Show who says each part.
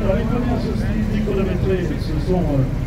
Speaker 1: Alors, les premières sociétés kilométrées, ce sont... Euh,